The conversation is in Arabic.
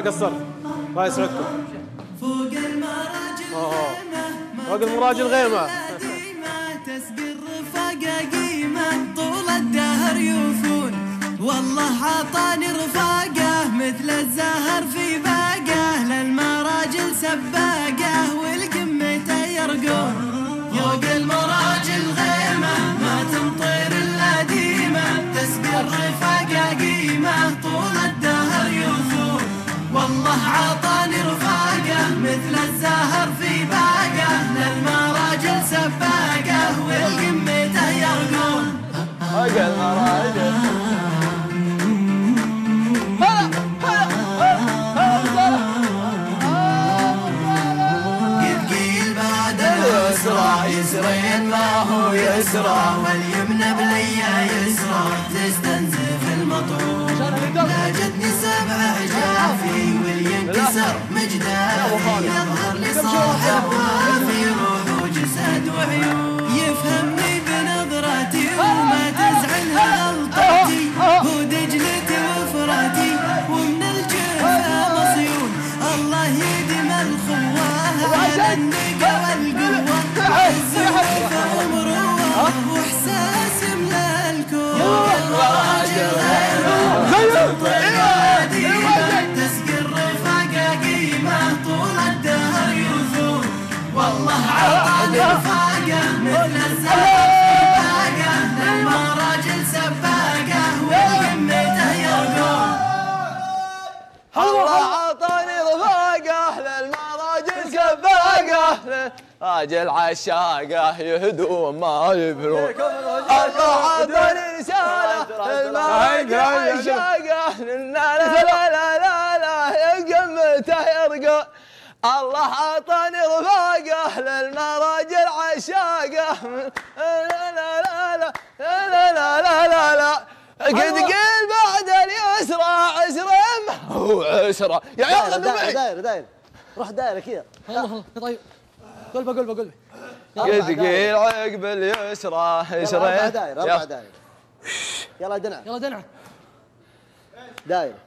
قصرت الله يسعدكم فوق المراجل أوه. غيمة فوق المراجل. ديمة تسقي الرفاقة قيمة طول الدهر يوفون والله عطاني رفاقة مثل الزهر أنا الزهر في باقه للمراجل سباقه والقمته يرقون أقل مراجل يسرين ما هو يسرى واليمنى بليا يسرى. تستنزل والينكسر مجدافي يظهر لي صاحب وافي روح وجسد وعيون يفهمني بنظرتي وما تزعلها غلطتي هو وفراتي ومن الجفا مصيون الله يديم الخواه على النقا والقوة عز وفا ومروة واحساس يملا الكون الراجل غيره سباقه راجل عشاقه يهدون ما يبرون رساله عشاقه لا لا لا لا لا قمته يرقون الله عطاني رفاقه للمراجل عشاقه لا لا لا لا لا لا لا لا لا قد قيل بعد اليسرى هو عسرة يا عيال دايره دايره روح دايره كذا الله الله طيب. قلبه قلبه قلبه. قد قيل عقب اليسرى يلا أربع دايره أربع دايره يلا دنع. يلا دنعه دايره